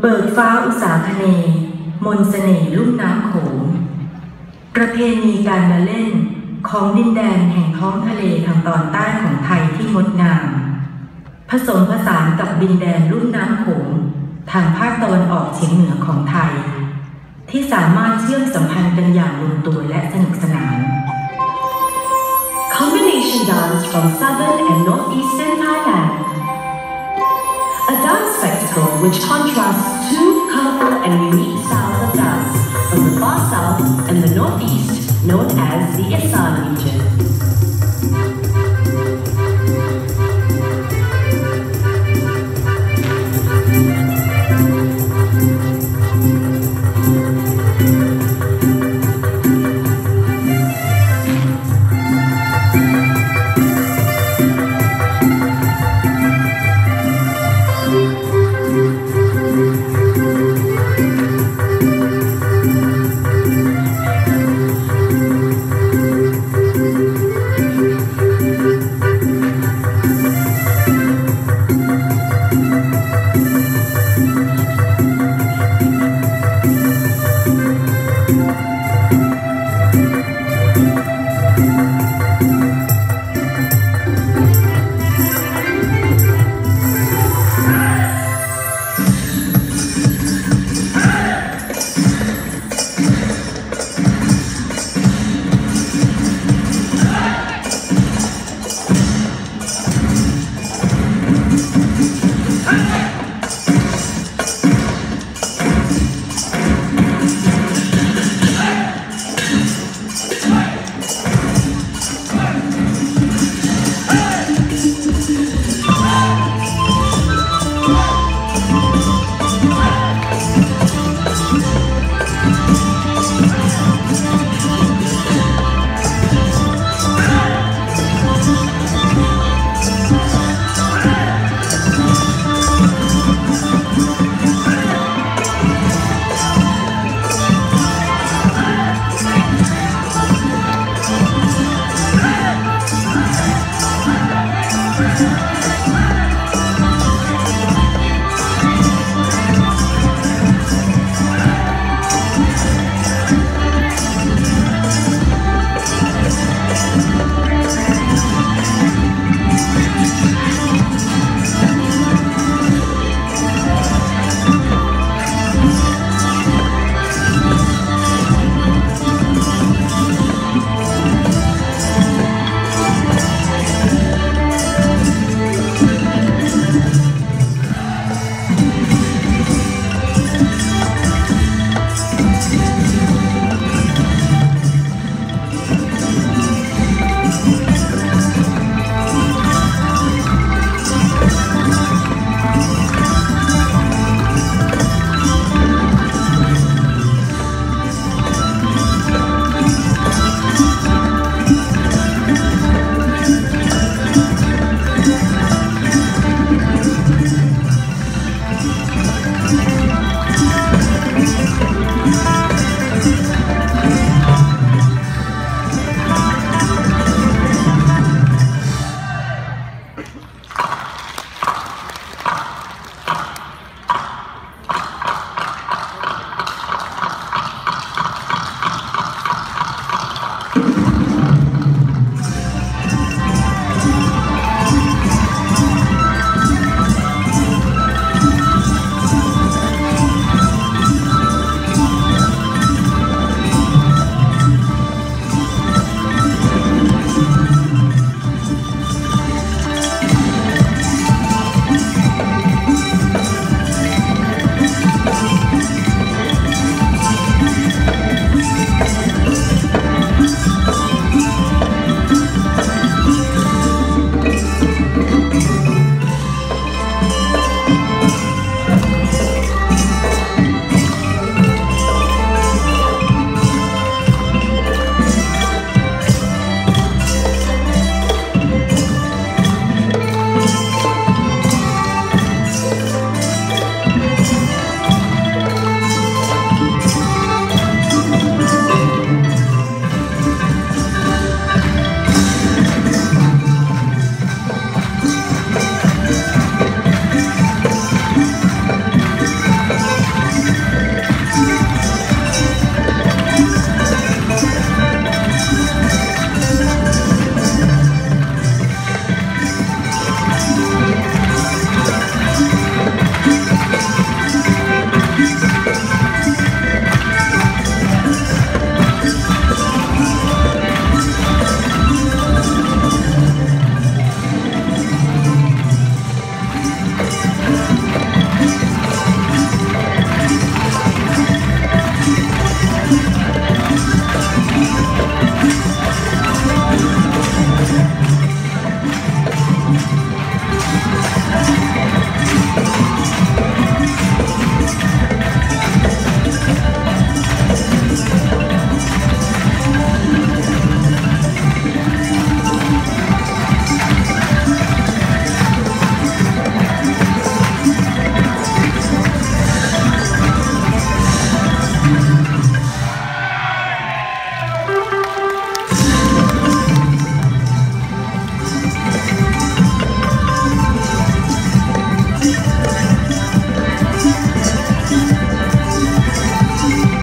เบิกฟ้าอุสาคเน มนต์เสน่ห์ลุ่มน้ำโขง ประเพณีการละเล่นของดินแดนแห่งท้องทะเลทางตอนใต้ของไทยที่งดงาม ผสมผสานกับดินแดนลุ่มน้ำโขง ทางภาคตะวันออกเฉียงเหนือของไทย ที่สามารถเชื่อมสัมพันธ์กันอย่างลงตัวและสนุกสนาน Combination dance from southern and northeastern Thailand. Spectacle which contrasts two colorful and unique styles of dance from the far south and the northeast, known as the Isan region.